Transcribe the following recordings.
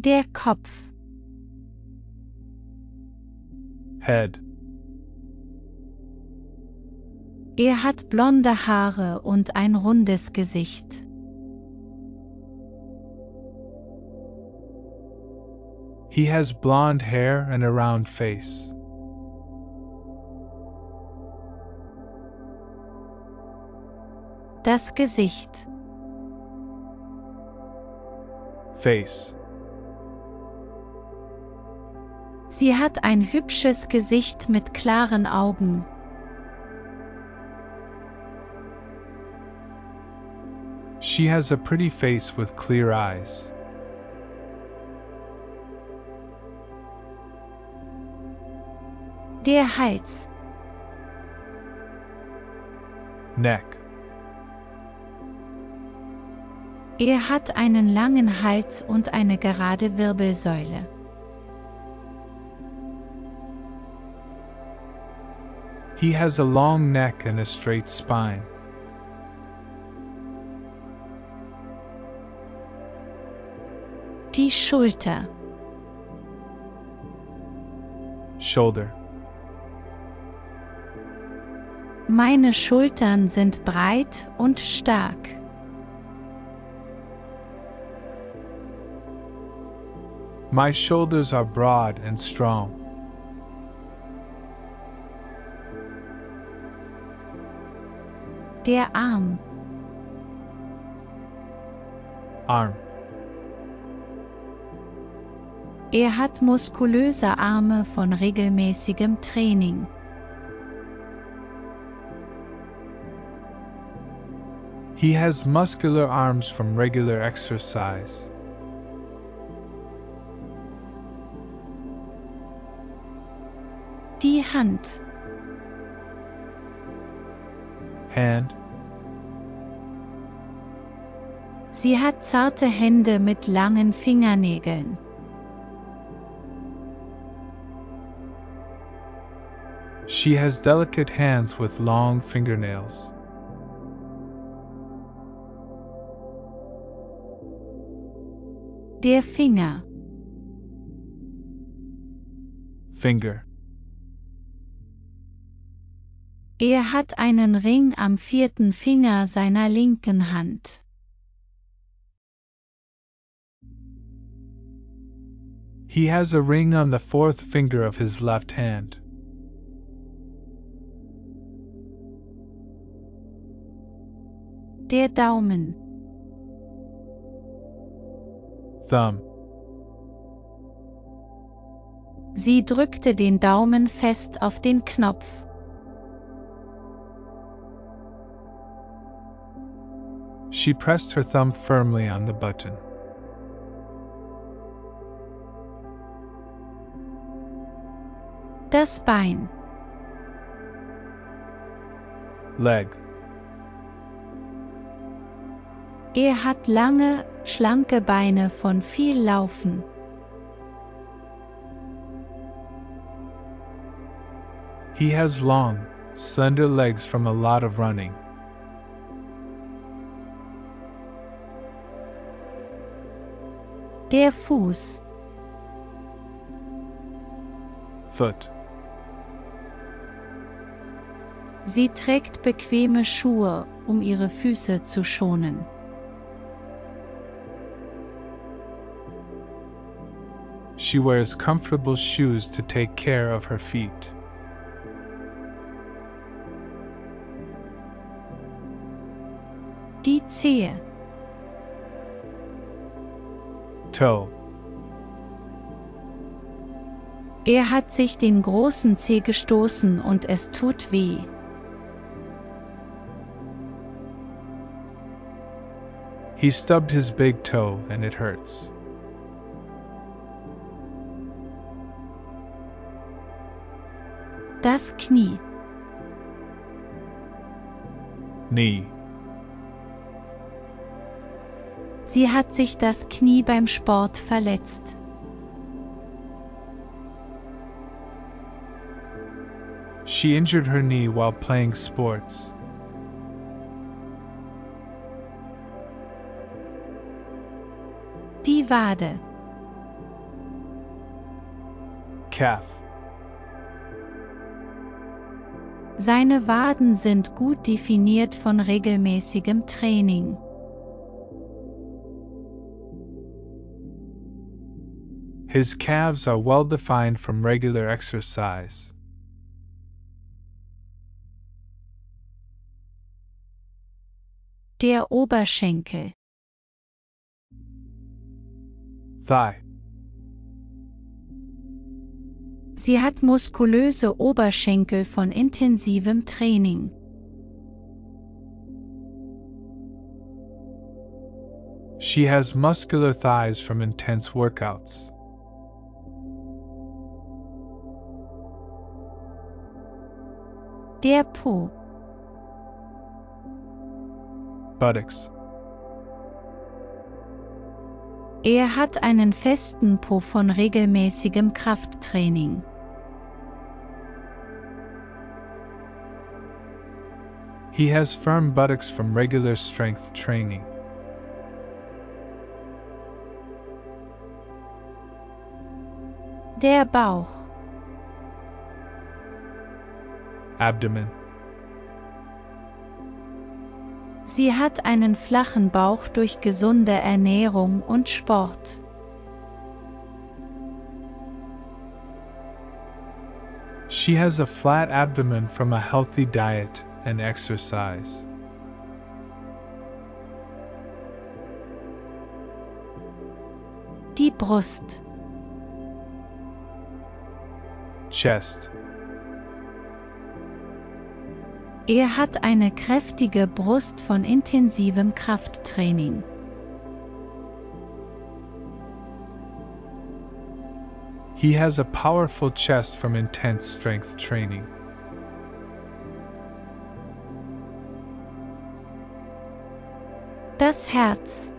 Der Kopf. Head. Er hat blonde Haare und ein rundes Gesicht. He has blonde hair and a round face. Das Gesicht. Face. Sie hat ein hübsches Gesicht mit klaren Augen. She has a pretty face with clear eyes. Der Hals. Neck. Er hat einen langen Hals und eine gerade Wirbelsäule. He has a long neck and a straight spine. Die Schulter. Shoulder. Meine Schultern sind breit und stark. My shoulders are broad and strong. Der Arm. Arm. Er hat muskulöse Arme von regelmäßigem Training. He has muscular arms from regular exercise. Die Hand. Hand. Sie hat zarte Hände mit langen Fingernägeln. She has delicate hands with long fingernails. Der Finger. Finger. Er hat einen Ring am vierten Finger seiner linken Hand. He has a ring on the fourth finger of his left hand. Der Daumen. Thumb. Sie drückte den Daumen fest auf den Knopf. She pressed her thumb firmly on the button. Das Bein. Leg. Er hat lange, schlanke Beine von viel Laufen. He has long, slender legs from a lot of running. Der Fuß. Foot. Sie trägt bequeme Schuhe, um ihre Füße zu schonen. She wears comfortable shoes to take care of her feet. Die Zehe. Toe. Er hat sich den großen Zeh gestoßen und es tut weh. He stubbed his big toe and it hurts. Das Knie. Knee. Sie hat sich das Knie beim Sport verletzt. She injured her knee while playing sports. Wade. calf. Seine Waden sind gut definiert von regelmäßigem Training. His calves are well defined from regular exercise. Der Oberschenkel. Thigh. Sie hat muskulöse Oberschenkel von intensivem Training. She has muscular thighs from intense workouts. Der Po. Buttocks. Er hat einen festen Po von regelmäßigem Krafttraining. He has firm buttocks from regular strength training. Der Bauch. Abdomen. Sie hat einen flachen Bauch durch gesunde Ernährung und Sport. She has a flat abdomen from a healthy diet and exercise. Die Brust. Chest. Er hat eine kräftige Brust von intensivem Krafttraining. He has a powerful chest from intense strength training. Das Herz.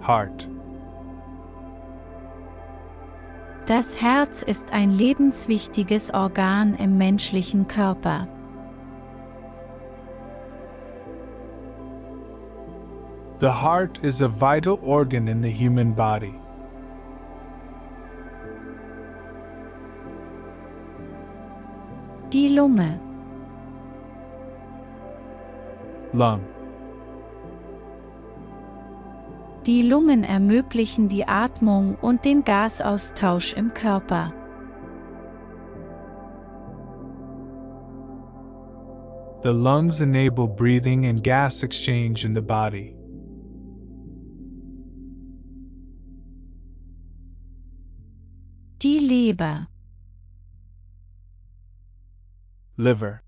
Heart. Das Herz ist ein lebenswichtiges Organ im menschlichen Körper. The heart is a vital organ in the human body. Die Lunge. Lung. Die Lungen ermöglichen die Atmung und den Gasaustausch im Körper. The lungs enable breathing and gas exchange in the body. Die Leber. Liver.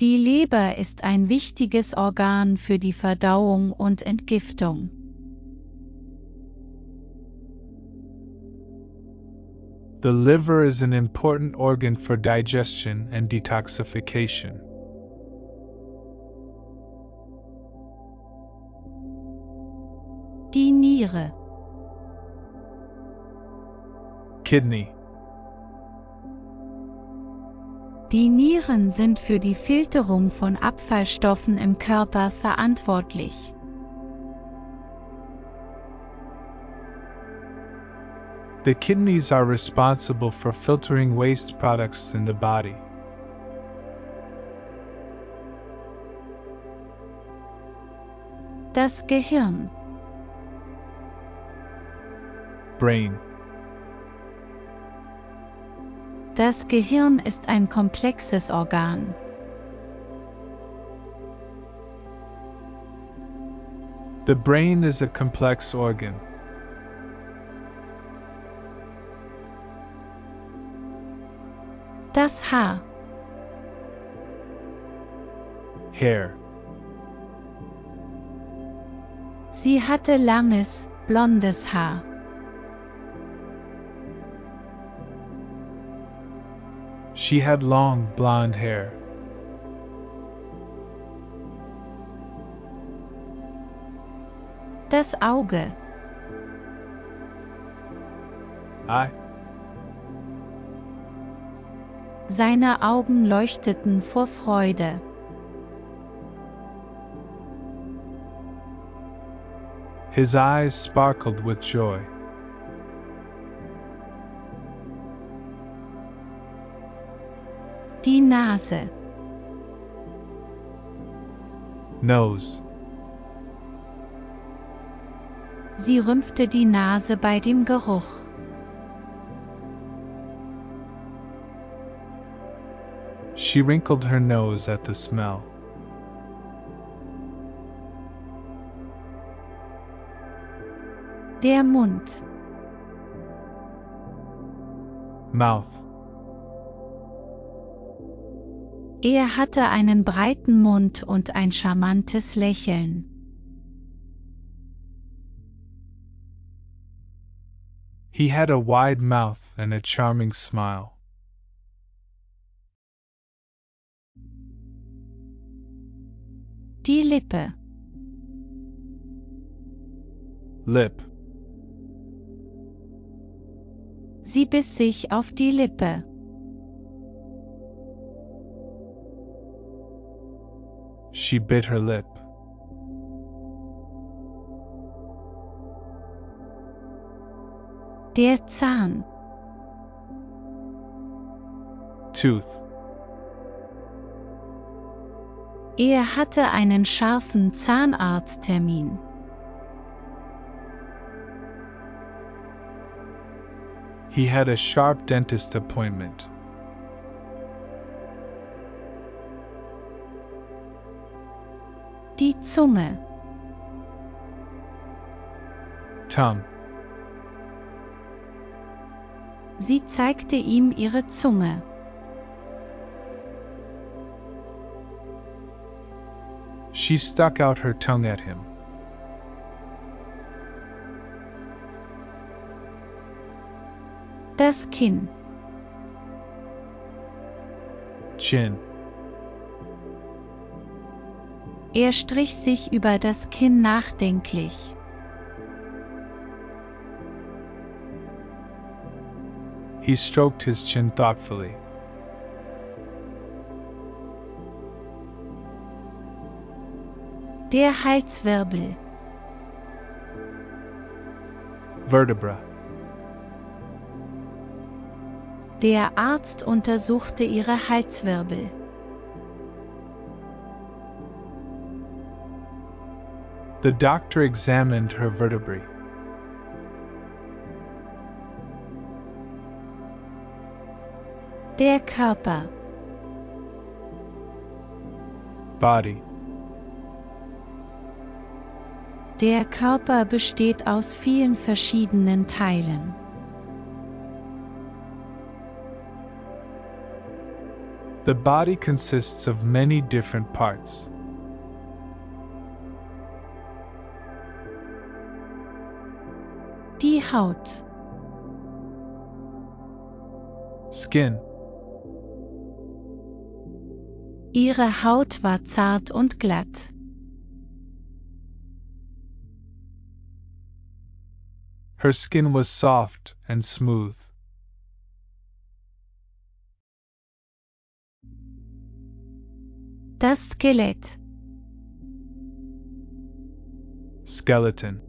Die Leber ist ein wichtiges Organ für die Verdauung und Entgiftung. The liver is an important organ for digestion and detoxification. Die Niere. Kidney. Die Nieren sind für die Filterung von Abfallstoffen im Körper verantwortlich. The kidneys are responsible for filtering waste products in the body. Das Gehirn. Brain. Das Gehirn ist ein komplexes Organ. The brain is a complex organ. Das Haar. Hair. Sie hatte langes, blondes Haar. She had long, blonde hair. Das Auge. Eye. Seine Augen leuchteten vor Freude. His eyes sparkled with joy. Die Nase. Nose. Sie rümpfte die Nase bei dem Geruch. She wrinkled her nose at the smell. Der Mund. Mouth. Er hatte einen breiten Mund und ein charmantes Lächeln. He had a wide mouth and a charming smile. Die Lippe. Lip. Sie biss sich auf die Lippe. She bit her lip. Der Zahn. Tooth. Er hatte einen scharfen Zahnarzttermin. He had a sharp dentist appointment. Zunge. Tongue. Sie zeigte ihm ihre Zunge. She stuck out her tongue at him. Das Kinn. Chin. Er strich sich über das Kinn nachdenklich. He stroked his chin thoughtfully. Der Halswirbel. Vertebra. Der Arzt untersuchte ihre Halswirbel. The doctor examined her vertebrae. Der Körper. Body. Der Körper besteht aus vielen verschiedenen Teilen. The body consists of many different parts. Haut. Skin. Ihre Haut war zart und glatt. Her skin was soft and smooth. Das Skelett. Skeleton.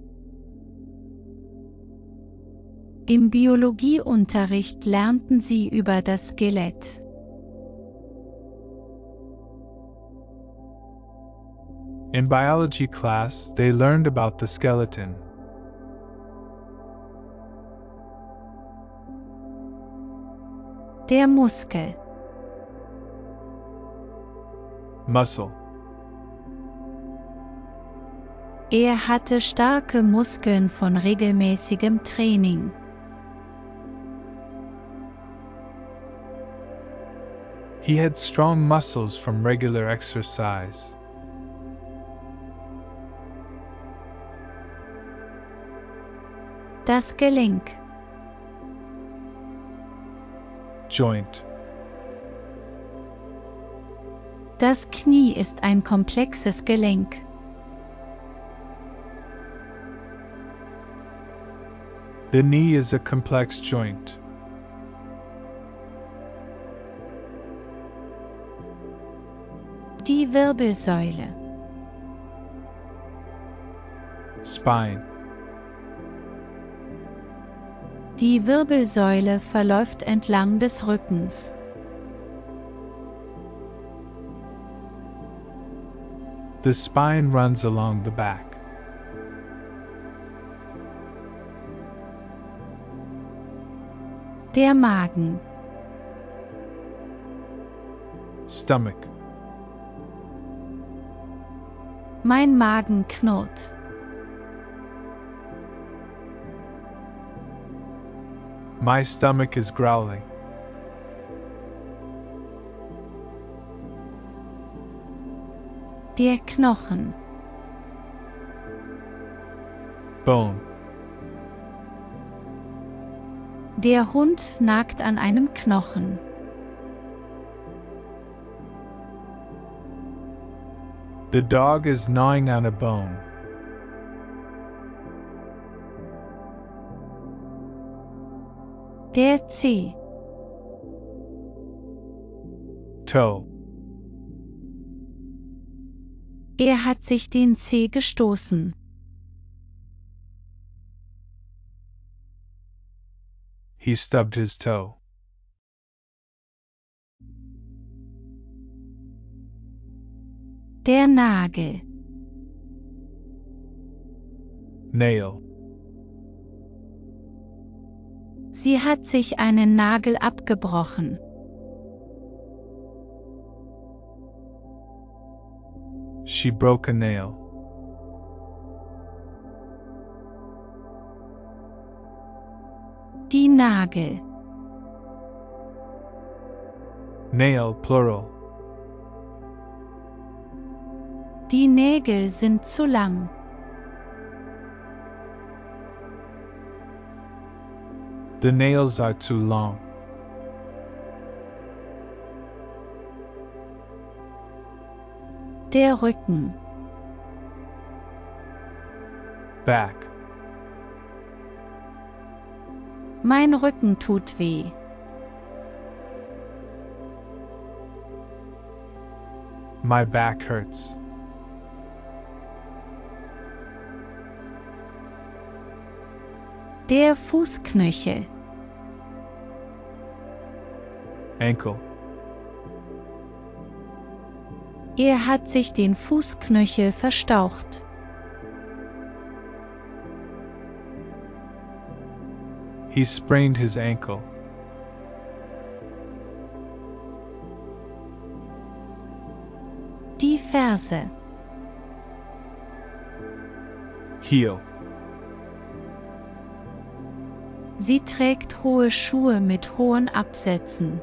Im Biologieunterricht lernten sie über das Skelett. In biology class, they learned about the skeleton. Der Muskel. Muscle. Er hatte starke Muskeln von regelmäßigem Training. He had strong muscles from regular exercise. Das Gelenk. Joint. Das Knie ist ein komplexes Gelenk. The knee is a complex joint. Wirbelsäule. Spine. Die Wirbelsäule verläuft entlang des Rückens. The spine runs along the back. Der Magen. Stomach. Mein Magen knurrt. My stomach is growling. Der Knochen. Bone. Der Hund nagt an einem Knochen. The dog is gnawing on a bone. Der Zeh. Toe. Er hat sich den Zeh gestoßen. He stubbed his toe. Der Nagel. Nail. Sie hat sich einen Nagel abgebrochen. She broke a nail. Die Nagel. Nail, plural. Die Nägel sind zu lang. The nails are too long. Der Rücken. Back. Mein Rücken tut weh. My back hurts. Der Fußknöchel. Ankle. Er hat sich den Fußknöchel verstaucht. He sprained his ankle. Die Ferse. Heel. Sie trägt hohe Schuhe mit hohen Absätzen.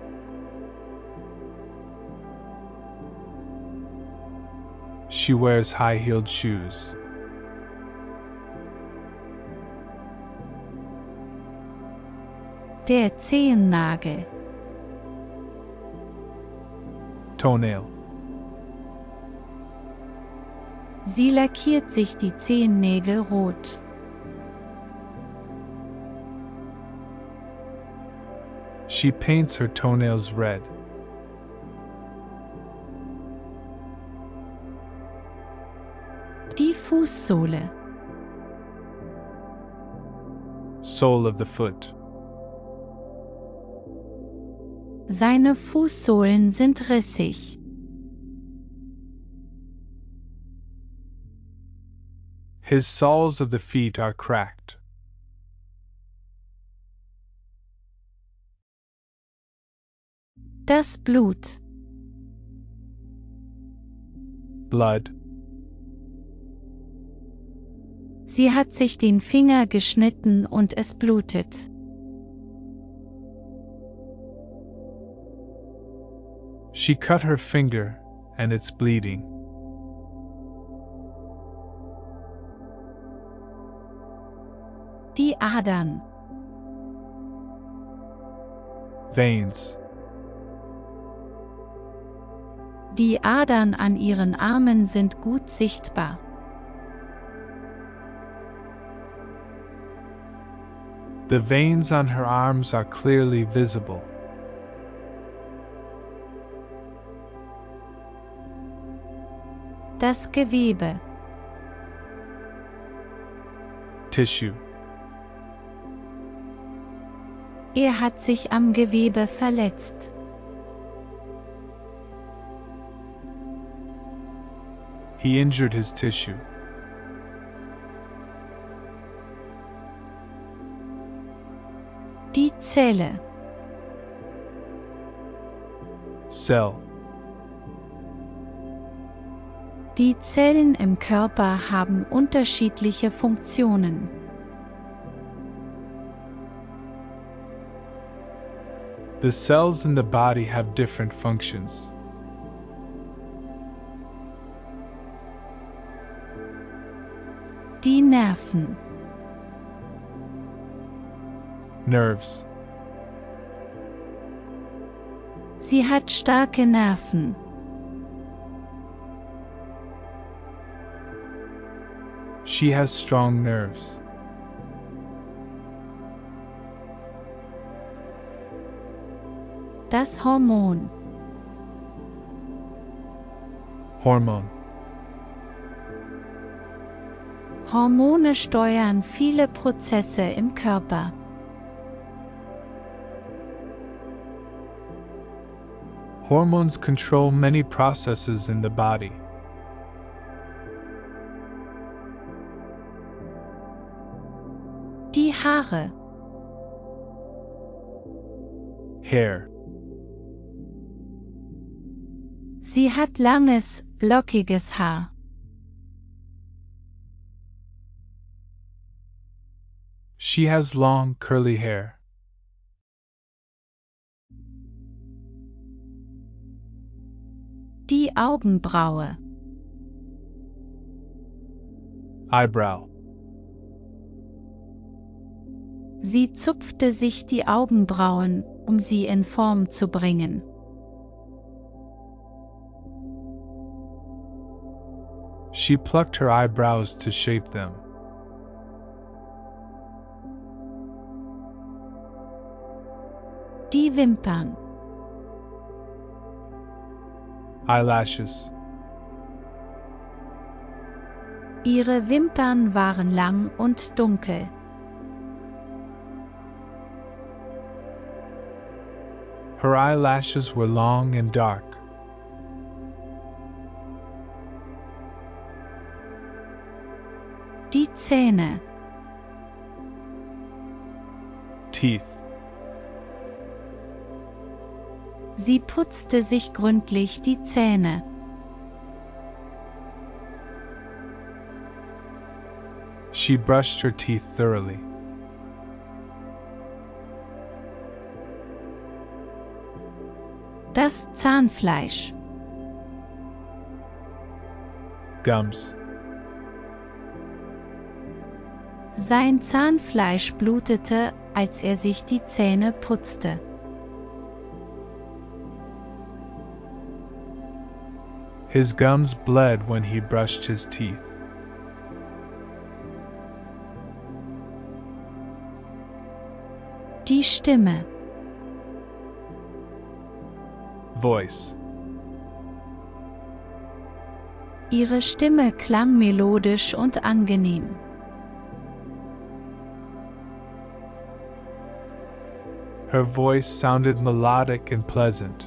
She wears high heeled shoes. Der Zehennagel. Toenail. Sie lackiert sich die Zehennägel rot. She paints her toenails red. Die Fußsohle. Sole of the foot. Seine Fußsohlen sind rissig. His soles of the feet are cracked. Das Blut. Blood. Sie hat sich den Finger geschnitten und es blutet. She cut her finger, and it's bleeding. Die Adern. Veins. Die Adern an ihren Armen sind gut sichtbar. The veins on her arms are clearly visible. Das Gewebe. Tissue. Er hat sich am Gewebe verletzt. He injured his tissue. Die Zelle. Cell. Die Zellen im Körper haben unterschiedliche Funktionen. The cells in the body have different functions. Die Nerven. Nerves. Sie hat starke Nerven. She has strong nerves. Das Hormon. Hormone. Hormone steuern viele Prozesse im Körper. Hormones control many processes in the body. Die Haare. Hair. Sie hat langes, lockiges Haar. She has long, curly hair. Die Augenbraue. Eyebrow. Sie zupfte sich die Augenbrauen, um sie in Form zu bringen. She plucked her eyebrows to shape them. Die Wimpern. Eyelashes. Ihre Wimpern waren lang und dunkel. Her eyelashes were long and dark. Die Zähne. Teeth. Sie putzte sich gründlich die Zähne. She brushed her teeth thoroughly. Das Zahnfleisch. Gums. Sein Zahnfleisch blutete, als er sich die Zähne putzte. His gums bled when he brushed his teeth. Die Stimme. Voice. Ihre Stimme klang melodisch und angenehm. Her voice sounded melodic and pleasant.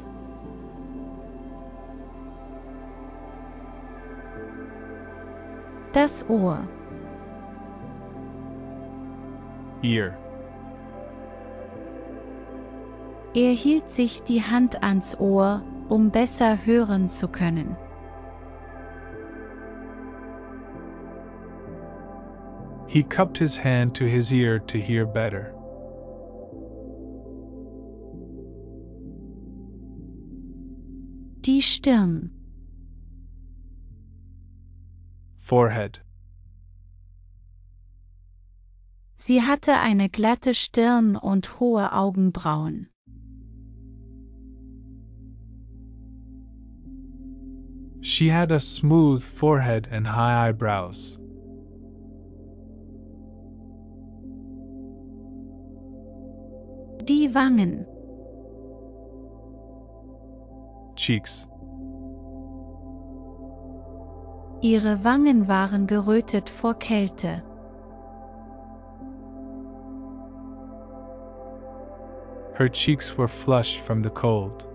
Das Ohr. Ear. Er hielt sich die Hand ans Ohr, um besser hören zu können. He cupped his hand to his ear to hear better. Die Stirn. Forehead. Sie hatte eine glatte Stirn und hohe Augenbrauen. She had a smooth forehead and high eyebrows. Die Wangen. Cheeks. Ihre Wangen waren gerötet vor Kälte. Her cheeks were flushed from the cold.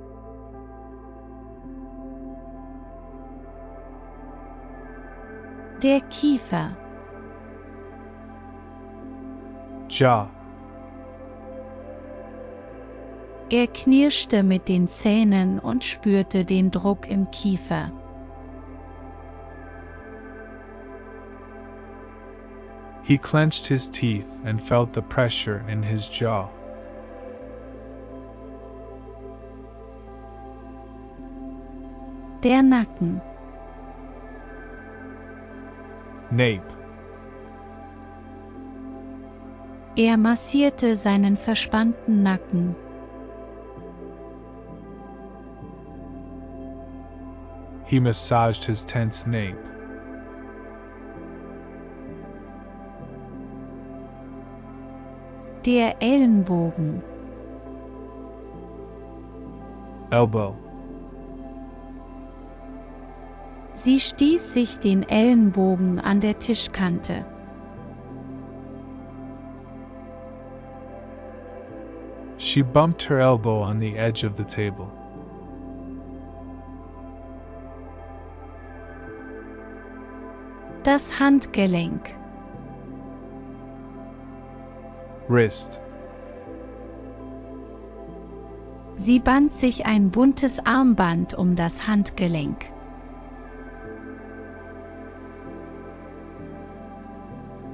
Der Kiefer. Jaw. Er knirschte mit den Zähnen und spürte den Druck im Kiefer. He clenched his teeth and felt the pressure in his jaw. Der Nacken. Nape. Er massierte seinen verspannten Nacken. He massaged his tense nape. Der Ellenbogen. Elbow. Sie stieß sich den Ellenbogen an der Tischkante. She bumped her elbow on the edge of the table. Das Handgelenk. Wrist. Sie band sich ein buntes Armband um das Handgelenk.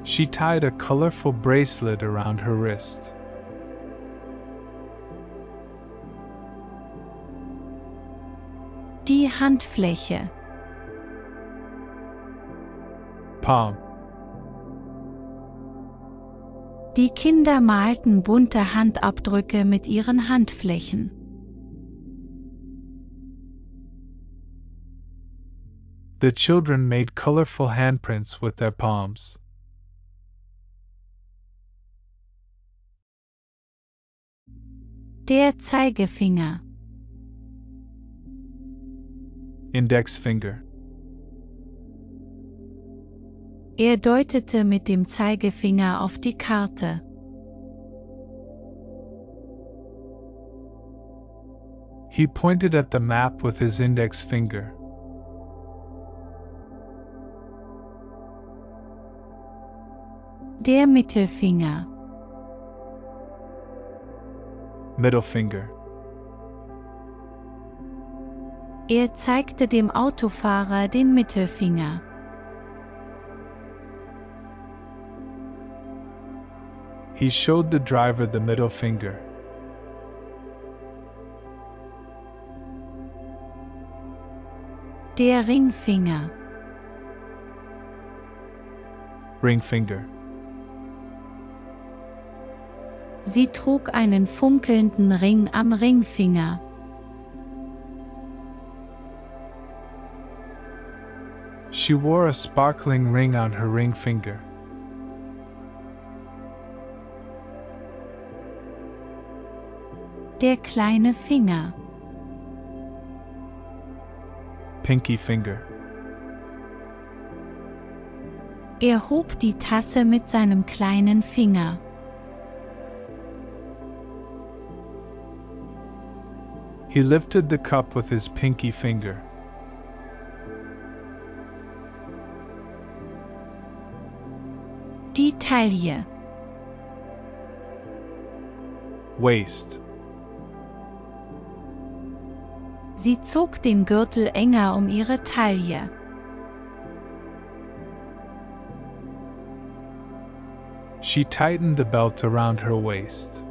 She tied a colorful bracelet around her wrist. Die Handfläche. Palm. Die Kinder malten bunte Handabdrücke mit ihren Handflächen. The children made colorful handprints with their palms. Der Zeigefinger. Index finger. Er deutete mit dem Zeigefinger auf die Karte. He pointed at the map with his index finger. Der Mittelfinger. Middle finger. Er zeigte dem Autofahrer den Mittelfinger. He showed the driver the middle finger. Der Ringfinger. Ring finger. Sie trug einen funkelnden Ring am Ringfinger. She wore a sparkling ring on her ring finger. Der kleine Finger. Pinky finger. Er hob die Tasse mit seinem kleinen Finger. He lifted the cup with his pinky finger. Die Taille. Waist. Sie zog den Gürtel enger um ihre Taille. She tightened the belt around her waist.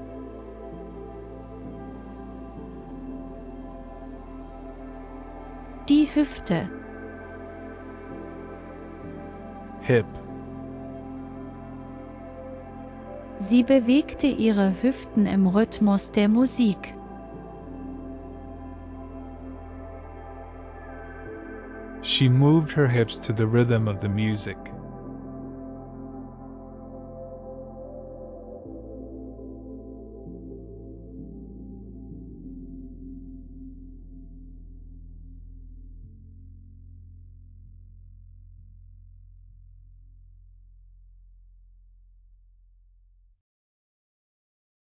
Die Hüfte. Hip. Sie bewegte ihre Hüften im Rhythmus der Musik. She moved her hips to the rhythm of the music.